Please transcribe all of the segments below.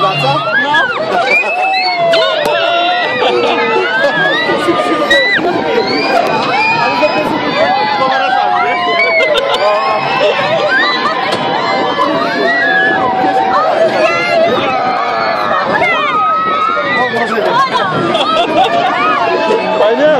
맞아? 아니야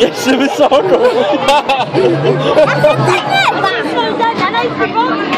Jeszcze wysoko!